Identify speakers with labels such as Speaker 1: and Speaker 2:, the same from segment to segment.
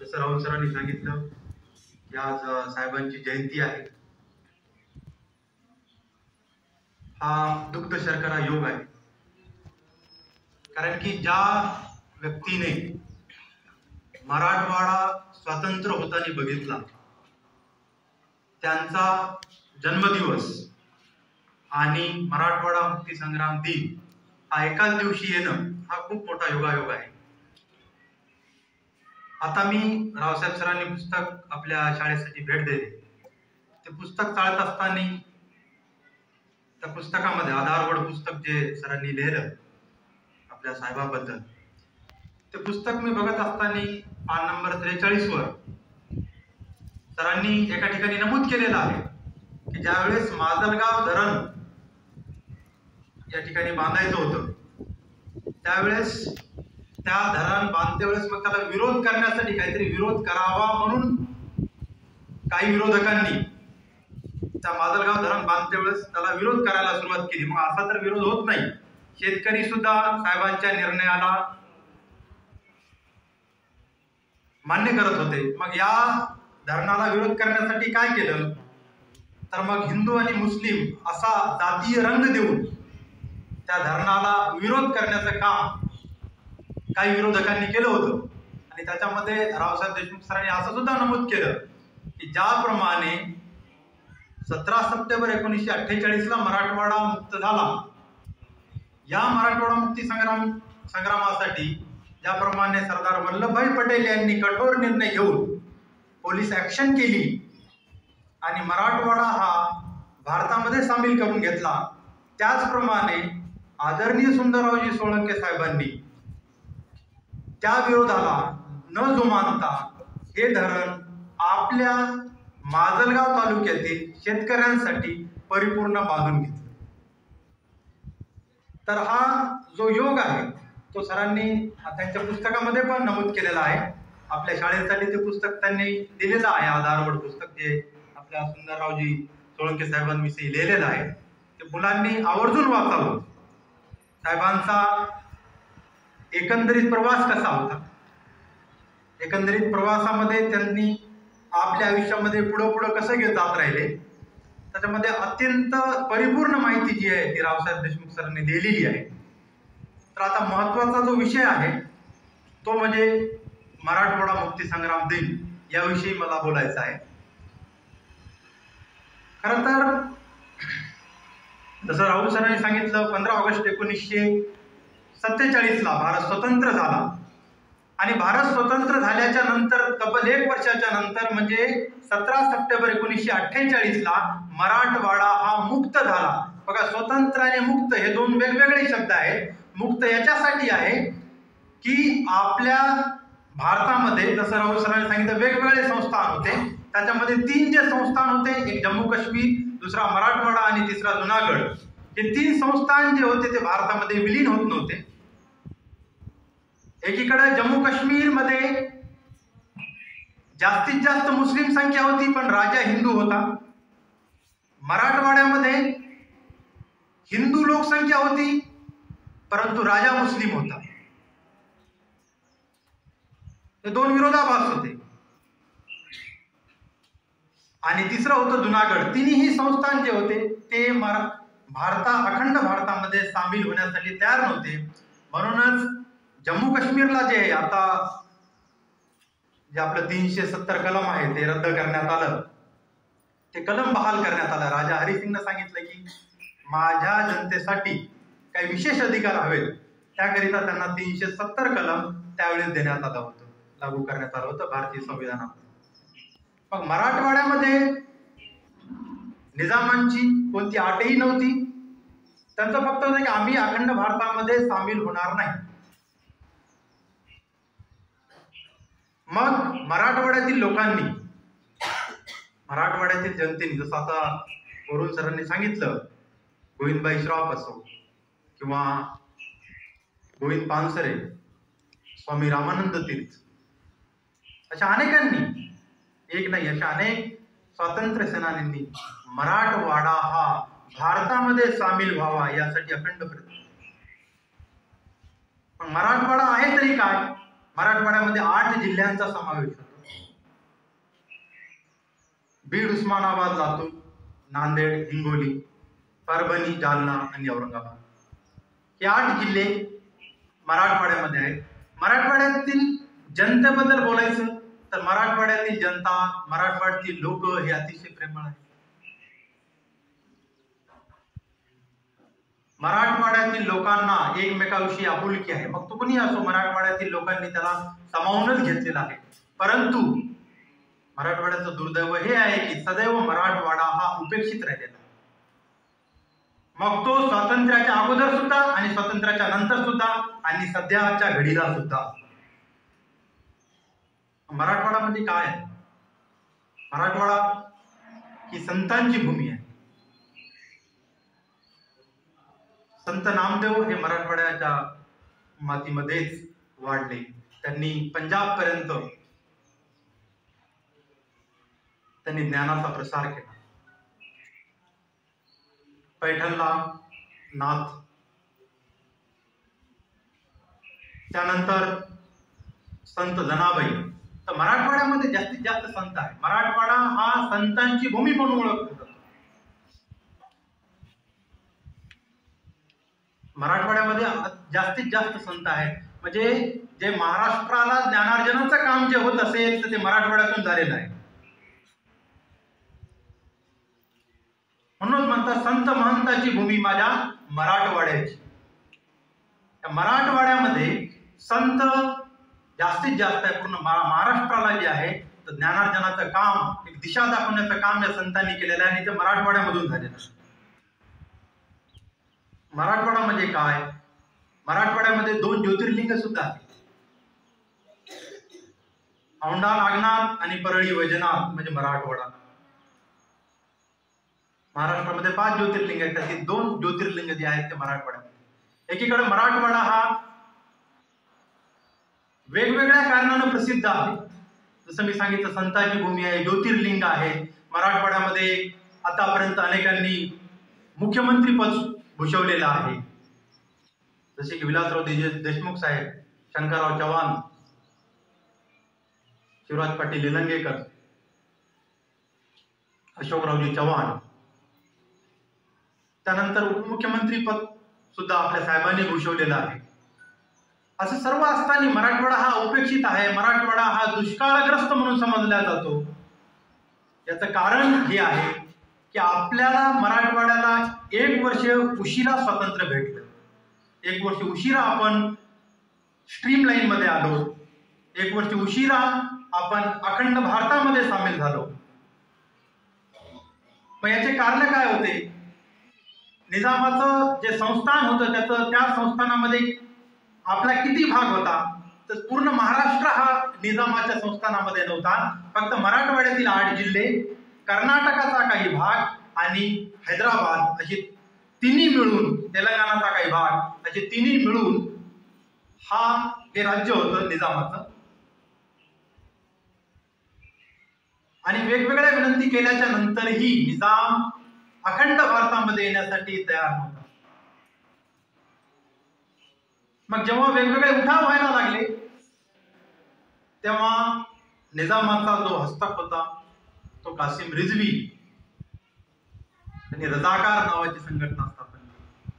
Speaker 1: जसं राहुल सरांनी सांगितलं की आज साहेबांची जयंती आहे. हा दुग्ध शर्करा योग आहे. कारण की ज्या व्यक्तीने मराठवाडा स्वातंत्र्य होताना बघितला त्यांचा जन्मदिवस आणि मराठवाडा मुक्ती संग्राम दिन हा एकाच दिवशी येणं हा खूप मोठा योगायोग आहे. आता मी रावसाहेब सरांनी पुस्तक आपल्या शाळेसाठी भेट दिली. ते पुस्तक चालत असताना त्या पुस्तकामध्ये आधारवड पुस्तक जे सरांनी लिहिलं आपल्या साहेबाबद्दल ते पुस्तक मी बघत असताना पान नंबर त्रेचाळीस वर सरांनी एका ठिकाणी नमूद केलेलं आहे की ज्यावेळेस माजलगाव धरण या ठिकाणी बांधायचं होतं त्यावेळेस त्या धरण बांधते वेळेस मग त्याला विरोध करण्यासाठी काहीतरी विरोध करावा म्हणून काही विरोधकांनी त्या माजलगाव धरण बांधते वेळेस त्याला विरोध करायला सुरुवात केली. मग असा तर विरोध होत नाही. शेतकरी सुद्धा साहेबांच्या निर्णयाला मान्य करत होते. मग या धरणाला विरोध करण्यासाठी काय केलं? तर मग हिंदू आणि मुस्लिम असा जातीय रंग देऊन त्या धरणाला विरोध करण्याचं काम काही विरोधकांनी केलं होतं. आणि त्याच्यामध्ये रावसाहेब देशमुख सरांनी असं सुद्धा नमूद केलं की ज्याप्रमाणे सतरा सप्टेंबर एकोणीसशे अठ्ठेचाळीसला मराठवाडा मुक्त झाला. या मराठवाडा मुक्ती संग्राम संग्रामासाठी ज्याप्रमाणे सरदार वल्लभभाई पटेल यांनी कठोर निर्णय घेऊन पोलीस ॲक्शन केली आणि मराठवाडा हा भारतामध्ये सामील करून घेतला. त्याचप्रमाणे आदरणीय सुंदररावजी सोळंके साहेबांनी त्या विरोधाला न जुमानता हे धरण आपल्या माजलगाव तालुक्यातील शेतकऱ्यांसाठी परिपूर्ण बांधून घेतलं. तर हा जो योग आहे तो सरांनी त्यांच्या पुस्तकामध्ये पण नमूद केलेला आहे. आपल्या शाळेसाठी ते पुस्तक त्यांनी दिलेलं आहे आधारवड पुस्तक जे आपल्या सुंदररावजी सोळंके साहेबांविषयी लिहिलेलं आहे. ते मुलांनी आवर्जून वाचावं. साहेबांचा एकंदरीत प्रवास कसा होता? एकंदरीत प्रवासामध्ये त्यांनी आपल्या आयुष्यामध्ये पुढं पुढं कसं घेत जात राहिले? त्याच्यामध्ये अत्यंत परिपूर्ण माहिती जी आहे ती रावसाहेब देशमुख सरांनी दिलेली आहे. तर आता महत्त्वाचा जो विषय आहे तो म्हणजे मराठवाडा मुक्तीसंग्राम दिन याविषयी मला बोलायचं आहे. खर तर जसं राहुल सरांनी सांगितलं पंधरा ऑगस्ट एकोणीसशे सत्तेचाळीसला भारत स्वतंत्र झाला. आणि भारत स्वतंत्र झाल्याच्यानंतर तब्बल एक वर्षाच्या नंतर म्हणजे सतरा सप्टेंबर एकोणीसशे अठ्ठेचाळीसला मराठवाडा हा मुक्त झाला. बघा स्वतंत्र आणि मुक्त हे दोन वेगवेगळे शब्द आहेत. मुक्त याच्यासाठी आहे की आपल्या भारतामध्ये जसं राहुल सरांनी सांगितलं वेगवेगळे संस्थान होते. त्याच्यामध्ये तीन जे संस्थान होते एक जम्मू काश्मीर दुसरा मराठवाडा आणि तिसरा जुनागड. हे तीन संस्थान जे होते ते भारतामध्ये विलीन होत नव्हते. एकीकडे जम्मू काश्मीरमध्ये जास्तीत जास्त मुस्लिम संख्या होती पण राजा हिंदू होता. मराठवाड्यामध्ये हिंदू लोकसंख्या होती परंतु राजा मुस्लिम होता. हे दोन विरोधाभास होते. आणि तिसरं होतं जुनागड तिन्ही संस्थान जे होते ते मरा भारता अखंड भारतामध्ये सामील होण्यासाठी तयार नव्हते. म्हणूनच जम्मू काश्मीरला जे आता जे आपलं तीनशे सत्तर कलम आहे ते रद्द करण्यात आलं. ते कलम बहाल करण्यात आलं. राजा हरिसिंगनं सांगितलं की माझ्या जनतेसाठी काही विशेष अधिकार हवेत. त्याकरिता त्यांना तीनशे सत्तर कलम त्यावेळेस देण्यात आलं होतं. लागू करण्यात आलं होतं भारतीय संविधानामध्ये. मग मराठवाड्यामध्ये निजामांची कोणती आटही नव्हती. त्यांचं फक्त होतं की आम्ही अखंड भारतामध्ये सामील होणार नाही. मग मराठवाड्यातील लोकांनी मराठवाड्यातील जनतेने जसं आता वरुण सरांनी सांगितलं गोविंदबाई श्रॉफ असो किंवा गोविंद पानसरे स्वामी रामानंद तीर्थ अशा अनेकांनी एक नाही अशा अनेक स्वातंत्र्य सेनानींनी मराठवाडा हा भारतामध्ये सामील व्हावा यासाठी अखंड प्रयत्न पण मराठवाडा आहे तरी काय? मराठवाड्यामध्ये आठ जिल्ह्यांचा समावेश होतो. बीड उस्मानाबाद लातूर नांदेड हिंगोली परभणी जालना आणि औरंगाबाद. हे आठ जिल्हे मराठवाड्यामध्ये आहेत. मराठवाड्यातील जनतेबद्दल बोलायचं तर मराठवाड्यातील जनता मराठवाड्यातील लोक हे अतिशय प्रेमळ आहेत. मराठवाड्यातील लोकांना एकमेकाविषयी आपुलकी आहे. मग तो कोणी असो मराठवाड्यातील लोकांनी त्याला समावूनच घेतलेला आहे. परंतु मराठवाड्याचं दुर्दैव हे आहे की सदैव मराठवाडा हा उपेक्षित राहिलेला मग तो स्वातंत्र्याच्या अगोदर सुद्धा आणि स्वातंत्र्याच्या नंतर सुद्धा आणि सध्याच्या घडीला सुद्धा. मराठवाडा म्हणजे काय आहे? मराठवाडा ही संतांची भूमी आहे. संत नामदेव हे मराठवाड्याच्या मातीमध्येच वाढले. त्यांनी पंजाब पर्यंत त्यांनी ज्ञानाचा प्रसार केला. पैठणला नाथ. त्यानंतर संत जनाबाई. तर मराठवाड्यामध्ये जास्तीत जास्त संत आहे मराठवाडा हा संतांची भूमी म्हणून ओळखतो जातो मराठवाड्यामध्ये जास्तीत जास्त संत आहेत. म्हणजे जे महाराष्ट्राला ज्ञानार्जनाचं काम जे होत असेल तर ते मराठवाड्यातून झालेलं आहे. म्हणूनच म्हणतात संत महंताची भूमी माझ्या मराठवाड्याची. मराठवाड्यामध्ये संत जास्तीत जास्त आहे. पूर्ण महाराष्ट्राला जे आहे तर ज्ञानार्जनाचं काम एक दिशा दाखवण्याचं काम या संतांनी केलेलं आहे आणि ते मराठवाड्यामधून झालेलं आहे. मराठवाडा म्हणजे काय? मराठवाड्यामध्ये दोन ज्योतिर्लिंग सुद्धा आहेत. औंढा नागनाथ आणि परळी वैजनाथ म्हणजे मराठवाडा. महाराष्ट्रामध्ये पाच ज्योतिर्लिंग आहेत. त्यातील दोन ज्योतिर्लिंग जे आहेत ते मराठवाड्यामध्ये एकीकडे मराठवाडा हा वेगवेगळ्या कारणानं प्रसिद्ध आहे. जसं मी सांगितलं संतांची भूमी आहे ज्योतिर्लिंग आहे. मराठवाड्यामध्ये आतापर्यंत अनेकांनी मुख्यमंत्री पद भूषवलेलं आहे. जसे की विलासराव देशमुख साहेब शंकरराव चव्हाण शिवराज पाटील निलंगेकर अशोकरावजी चव्हाण. त्यानंतर उपमुख्यमंत्री पद सुद्धा आपल्या साहेबांनी भूषवलेलं आहे. असं सर्व असताना मराठवाडा हा उपेक्षित आहे. मराठवाडा हा दुष्काळग्रस्त म्हणून समजला जातो. याचं कारण हे आहे की आपल्याला मराठवाड्याला एक वर्ष उशिरा स्वातंत्र्य भेटलं. एक वर्ष उशिरा आपण स्ट्रीम लाईन मध्ये आलो. एक वर्ष उशिरा आपण अखंड भारतामध्ये सामील झालो. मग याचे कारण काय होते? निजामाचं जे संस्थान होतं त्याचं त्या संस्थानामध्ये आपला किती भाग होता? तर पूर्ण महाराष्ट्र हा निजामाच्या संस्थानामध्ये नव्हता. फक्त मराठवाड्यातील आठ जिल्हे कर्नाटकाचा काही भाग आणि हैदराबाद असे तिन्ही मिळून तेलंगणाचा काही भाग असे तिन्ही मिळून हा हे राज्य होतं निजामाचं. आणि वेगवेगळ्या विनंती केल्याच्या नंतरही निजाम अखंड भारतामध्ये येण्यासाठी तयार नव्हता. मग जेव्हा वेगवेगळे उठाव व्हायला लागले तेव्हा निजामाचा जो हस्तक होता तो कासिम रिझवी त्यांनी रजाकार नावाची संघटना स्थापन केली.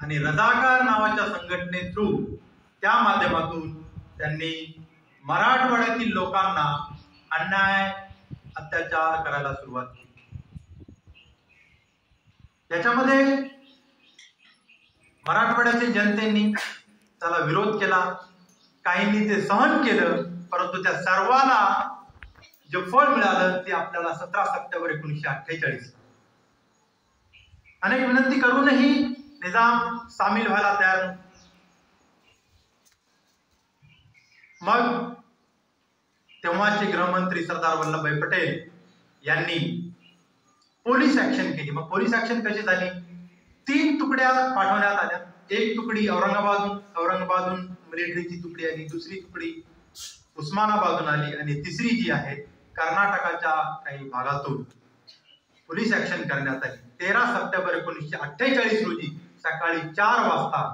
Speaker 1: आणि रजाकार नावाच्या संघटने थ्रू त्या माध्यमातून त्यांनी मराठवाड्यातील लोकांना अन्याय अत्याचार करायला सुरुवात केली. त्याच्यामध्ये मराठवाड्यातील जनतेनी त्याला विरोध केला. काहींनी ते सहन केलं परंतु त्या सर्वांना जे फळ मिळालं ते आपल्याला सतरा सप्टेंबर एकोणीसशे अठ्ठेचाळीस. अनेक विनंती करूनही निजाम सामील व्हायला तयार मग तेव्हाचे गृहमंत्री सरदार वल्लभभाई पटेल यांनी पोलीस ऍक्शन केली. मग पोलीस ऍक्शन कशी झाली? तीन तुकड्या पाठवण्यात आल्या. एक तुकडी औरंगाबाद औरंगाबादहून मिलिटरीची तुकडी आली. दुसरी तुकडी उस्मानाबादून आली. आणि तिसरी जी आहे कर्नाटकाच्या काही भागातून पोलीस ऍक्शन करण्यात आली तेरा सप्टेंबर एकोणीसशे अठ्ठेचाळीस रोजी सकाळी चार वाजता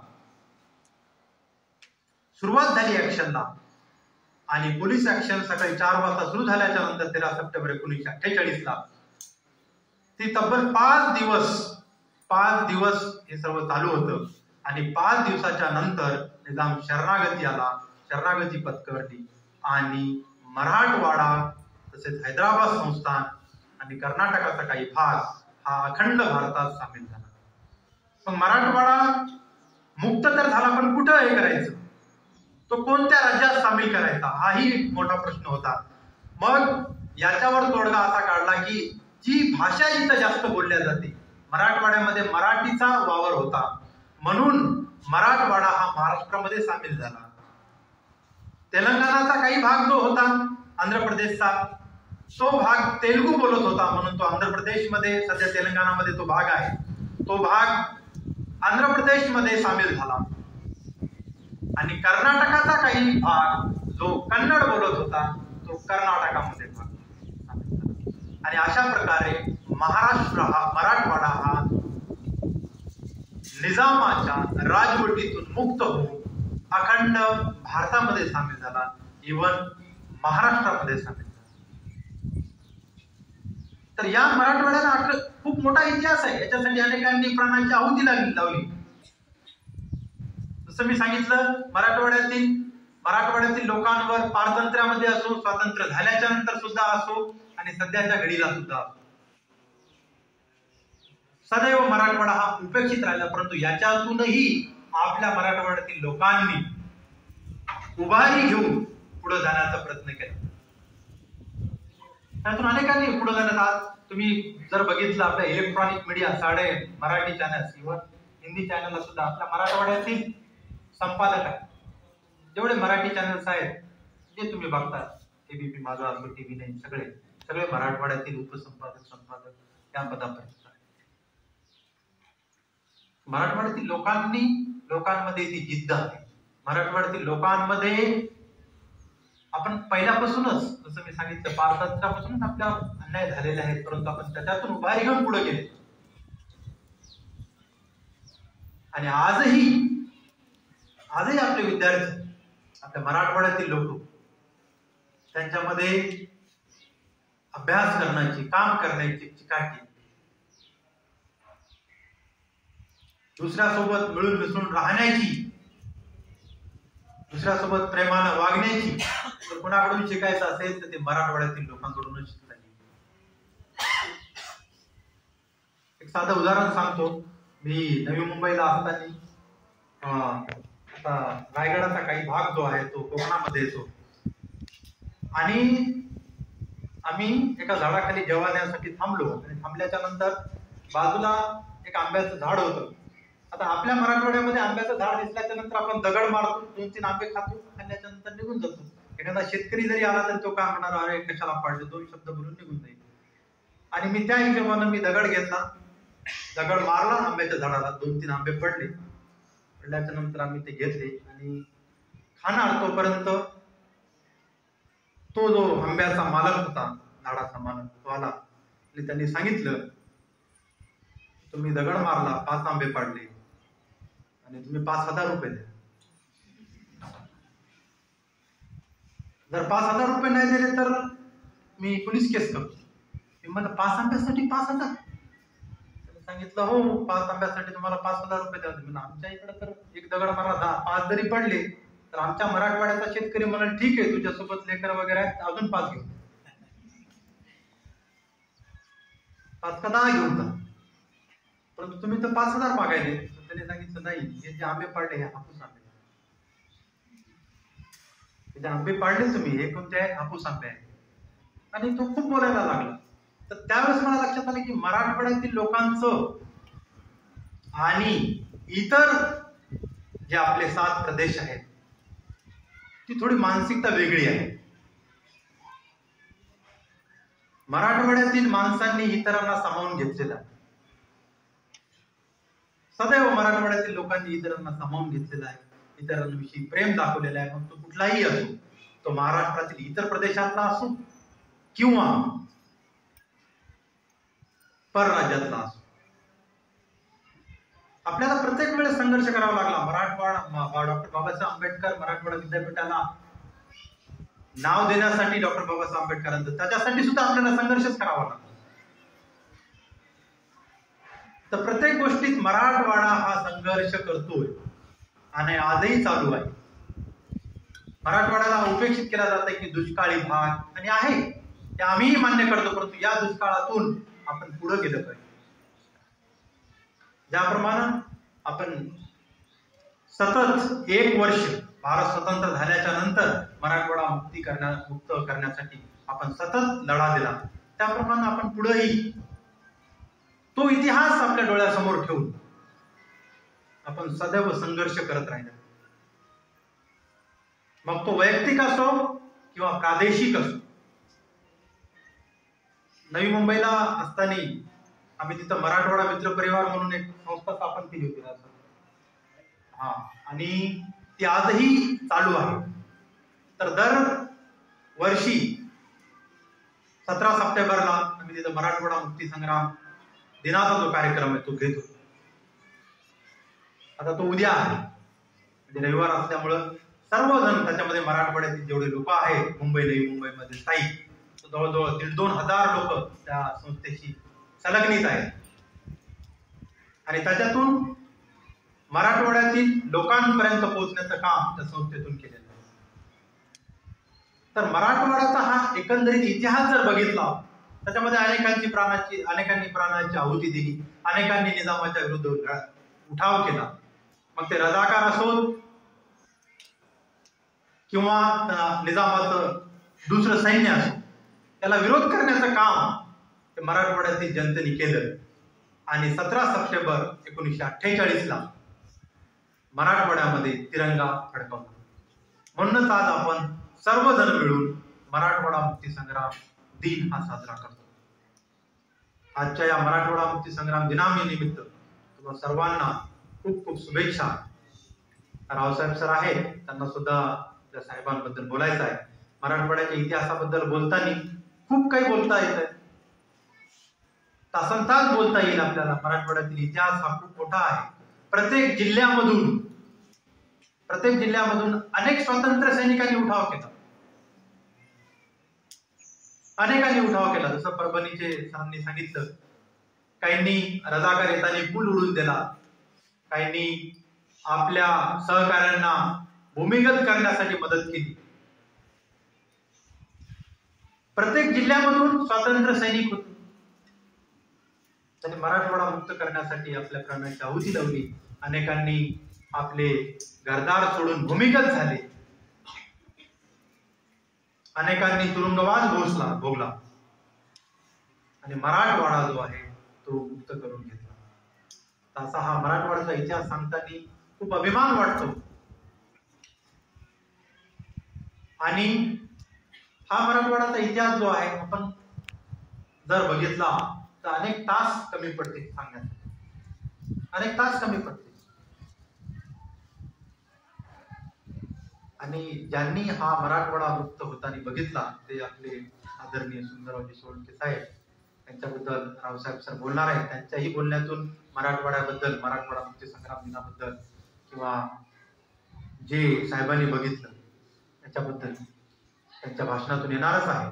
Speaker 1: सुरुवात झाली ऍक्शनला आणि पोलीस ऍक्शन सकाळी चार वाजता सुरू झाल्याच्यानंतर तेरा सप्टेंबर एकोणीसशे अठ्ठेचाळीस ला. ती तब्बल पाच दिवस पाच दिवस हे सर्व चालू होतं. आणि पाच दिवसाच्या नंतर निजाम शरणागती आला. शरणागती पत्करली. आणि मराठवाडा तसेच हैदराबाद संस्थान आणि कर्नाटकाचा काही भाग हा अखंड भारतात सामील झाला. पण मराठवाडा मुक्त तर झाला पण कुठं हे करायचं? तो कोणत्या राज्यात सामील करायचा? हाही मोठा प्रश्न होता. मग याच्यावर तोडगा असा काढला की जी भाषा इथं जास्त बोलल्या जाते मराठवाड्यामध्ये मराठीचा वावर होता. म्हणून मराठवाडा हा महाराष्ट्रामध्ये सामील झाला. तेलंगणाचा काही भाग जो होता आंध्र प्रदेशचा तो भाग तेलुगू बोलत होता म्हणून तो आंध्र प्रदेशमध्ये सध्या तेलंगणामध्ये तो भाग आहे. तो भाग आंध्र प्रदेशमध्ये सामील झाला. आणि कर्नाटकाचा काही भाग जो कन्नड बोलत होता तो कर्नाटकामध्ये भाग आणि अशा प्रकारे महाराष्ट्र हा मराठवाडा हा निजामाच्या राजवटीतून मुक्त होऊन अखंड भारतामध्ये सामील झाला. इवन महाराष्ट्रामध्ये सामील झाला. तर या मराठवाड्याला खूप मोठा इतिहास आहे. याच्यासाठी अनेकांनी प्राणांची आहुती लागली लावली. जसं मी सांगितलं मराठवाड्यातील मराठवाड्यातील लोकांवर पारतंत्र्यामध्ये असो स्वातंत्र्य झाल्याच्यानंतर सुद्धा असो आणि सध्याच्या घडीला सुद्धा सदैव मराठवाडा हा उपेक्षित राहिला परंतु याच्यातूनही आपल्या मराठवाड्यातील लोकांनी उभारी घेऊन पुढे जाण्याचा प्रयत्न केला. त्यातून अनेकांनी पुढे जाण्यात आज तुम्ही जर बघितलं आपल्या इलेक्ट्रॉनिक मीडिया साडे मराठी चॅनल्स किंवा हिंदी चॅनलला सुद्धा आपल्या मराठवाड्यातील संपादक आहे जेवढे मराठी चॅनल्स आहेत जे तुम्ही बघता एबीपी माझा असो टीव्ही नाही सगळे सगळे मराठवाड्यातील उपसंपादक संपादक या पदापर्यंत मराठवाड्यातील लोकांनी लोकांमध्ये ती जिद्द आहे. मराठवाड्यातील लोकांमध्ये आपण पहिल्यापासूनच जसं मी सांगितलं पारतंत्र्यापासूनच आपल्या अन्याय झालेले आहेत परंतु आपण त्याच्यातून उभारी घेऊन पुढे गेले. आणि आजही आजही आपले विद्यार्थी आपल्या मराठवाड्यातील लोक त्यांच्यामध्ये अभ्यास करण्याची काम करण्याची चिकाटी. दुसऱ्यासोबत मिळून मिसळून राहण्याची दुसऱ्यासोबत प्रेमानं वागण्याची तर कुणाकडून शिकायचं असेल तर ते मराठवाड्यातील लोकांकडूनच शिकता एक साधं उदाहरण सांगतो. मी नवी मुंबईला असताना आता रायगडाचा काही भाग जो आहे तो कोकणामध्ये येतो. आणि आम्ही एका झाडाखाली जेवण्यासाठी थांबलो आणि थांबल्याच्या नंतर बाजूला एक आंब्याचं झाड होतं. आता आपल्या मराठवाड्यामध्ये आंब्याचं झाड दिसल्याच्या नंतर आपण दगड मारतो दोन तीन आंबे खातो खाल्ल्याच्या नंतर निघून जातो. एखादा शेतकरी जरी आला तर तो काय म्हणणार अरे कशाला पाडले? दोन शब्द बोलून निघून जाईल. आणि मी त्या हिशोबानं मी दगड घेतला. दगड मारला आंब्याच्या झाडाला दोन तीन आंबे पडले. पडल्याच्या नंतर आम्ही ते घेतले आणि खाणार तोपर्यंत तो जो आंब्याचा मालक होता झाडाचा मालक तो आला. आणि त्यांनी सांगितलं तुम्ही दगड मारला पाच आंबे पाडले आणि तुम्ही पाच हजार रुपये द्या जर पाच हजार रुपये नाही दिले तर मी पोलीस केस करतो मी म्हणलं पाच आंब्यासाठी पाच हजार? सांगितलं हो पाच आंब्यासाठी तुम्हाला पाच हजार रुपये द्यावे. म्हणजे आमच्या इकडे तर एक दगड मला दहा पाच जरी पडले तर आमच्या मराठवाड्याचा शेतकरी मला ठीक आहे तुझ्यासोबत लेकर वगैरे आहेत अजून पाच घेऊ पाच का दहा घेऊन जा. परंतु तुम्ही तर पाच हजार मागायले. त्याने सांगितलं नाही हे जे आंबे पडले हे आंबे आंबे पाळले तुम्ही हे कोणते आहे? हापूस आंबे आहे. आणि तो खूप बोलायला लागला. तर त्यावेळेस मला लक्षात आलं की मराठवाड्यातील लोकांचं आणि इतर जे आपले सात प्रदेश आहेत ती थोडी मानसिकता वेगळी आहे. मराठवाड्यातील माणसांनी इतरांना सामावून घेतलेलं आहे. सदैव मराठवाड्यातील लोकांनी इतरांना सामावून घेतलेला आहे. इतरांविषयी प्रेम दाखवलेला आहे मग तो कुठलाही असो तो महाराष्ट्रातील इतर प्रदेशातला असो किंवा परराज्यातला असो. आपल्याला प्रत्येक वेळेस संघर्ष करावा लागला. मराठवाडा डॉक्टर बाबासाहेब आंबेडकर मराठवाडा विद्यापीठाला नाव देण्यासाठी डॉक्टर बाबासाहेब आंबेडकरांचं, त्याच्यासाठी सुद्धा आपल्याला संघर्षच करावा लागतो तर प्रत्येक गोष्टीत मराठवाडा हा संघर्ष करतोय. आणि आजही चालू आहे. मराठवाड्याला उपेक्षित केला जात आहे की दुष्काळी भाग आणि आहे. ते आम्हीही मान्य करतो परंतु या दुष्काळातून आपण पुढे गेलं पाहिजे. ज्याप्रमाणे आपण सतत एक वर्ष भारत स्वतंत्र झाल्याच्यानंतर मराठवाडा मुक्ती करण्या मुक्त करण्यासाठी आपण सतत लढा दिला. त्याप्रमाणे आपण पुढेही तो इतिहास आपल्या डोळ्यासमोर ठेवून आपण सदैव संघर्ष करत राहिलो. मग तो वैयक्तिक असो किंवा प्रादेशिक असो. नवी मुंबईला असताना आम्ही तिथं मराठवाडा मित्र परिवार म्हणून एक संस्था स्थापन केली होती. हा आणि ती आजही चालू आहे. तर दर वर्षी सतरा सप्टेंबरला आम्ही तिथं मराठवाडा मुक्ती संग्राम दिनाचा जो कार्यक्रम आहे तो घेतो आता तो उद्या आहे. म्हणजे रविवार असल्यामुळं सर्वजण त्याच्यामध्ये मराठवाड्यातील जेवढे लोक आहेत मुंबई नवी मुंबईमध्ये स्थायिक जवळजवळ दीड दोन हजार लोक त्या संस्थेशी संलग्नित आहेत. आणि त्याच्यातून मराठवाड्यातील लोकांपर्यंत पोहोचण्याचं काम त्या संस्थेतून केलेलं आहे. तर मराठवाड्याचा हा एकंदरीत इतिहास जर बघितला त्याच्यामध्ये अनेकांची प्राणाची अनेकांनी प्राणाची आहुती दिली अनेकांनी निजामाच्या विरुद्ध उठाव केला. मग ते रजाकार असोत किंवा निजामाचं दुसरं सैन्य असो त्याला विरोध करण्याचं काम ते मराठवाड्यातील जनतेने केलं. आणि सतरा सप्टेंबर एकोणीसशे अठ्ठेचाळीसला मराठवाड्यामध्ये तिरंगा फडकवला. म्हणूनच आज आपण सर्वजण मिळून मराठवाडा मुक्ती संग्राम दिन हा साजरा करतो. आजच्या या मराठवाडा मुक्ती संग्राम दिनानिमित्त तुम्हा सर्वांना खूप खूप शुभेच्छा. रावसाहेब सर आहेत त्यांना सुद्धा त्या साहेबांबद्दल बोलायचं आहे. मराठवाड्याच्या इतिहासाबद्दल बोलताना खूप काही बोलता येत आहे तासन तास बोलता येईल आपल्याला. मराठवाड्यातील इतिहास हा खूप मोठा आहे. प्रत्येक जिल्ह्यामधून प्रत्येक जिल्ह्यामधून अनेक स्वातंत्र्य सैनिकांनी उठाव केला. अनेकांनी उठाव केला. जसं परभणीचे सरांनी सांगितलं काहींनी रजाकार येताना पूल उडून दिला. काहींनी आपल्या सहकार्यांना भूमिगत करण्यासाठी मदत केली. प्रत्येक जिल्ह्यामधून स्वातंत्र्य सैनिक होते. त्यांनी मराठवाडा मुक्त करण्यासाठी आपल्या प्राणाची आहुती लावली. अनेकांनी आपले घरदार सोडून भूमिगत झाले. अनेकांनी तुरुंगवास भोसला भोगला. आणि मराठवाडा जो आहे तो मुक्त करून घेतला. असा हा मराठवाड्याचा इतिहास सांगताना खूप अभिमान वाटतो. आणि हा मराठवाड्याचा इतिहास जो आहे आपण जर बघितला तर अनेक तास कमी पडते सांगण्यासाठी. अनेक तास कमी पडते आणि ज्यांनी हा मराठवाडा मुक्त होताना बघितला ते आपले आदरणीय सुंदररावजी सोळके साहेब त्यांच्याबद्दल रावसाहेब सर बोलणार आहेत. त्यांच्याही बोलण्यातून मराठवाड्याबद्दल मराठवाडा मुक्ती संग्राम दिनाबद्दल किंवा जे साहेबांनी बघितलं त्याच्याबद्दल त्यांच्या भाषणातून येणारच आहे.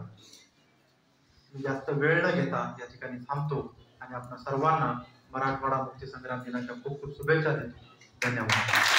Speaker 1: मी जास्त वेळ न घेता या ठिकाणी थांबतो आणि आपण सर्वांना मराठवाडा मुक्ती संग्राम दिनाच्या खूप खूप शुभेच्छा देतो. धन्यवाद.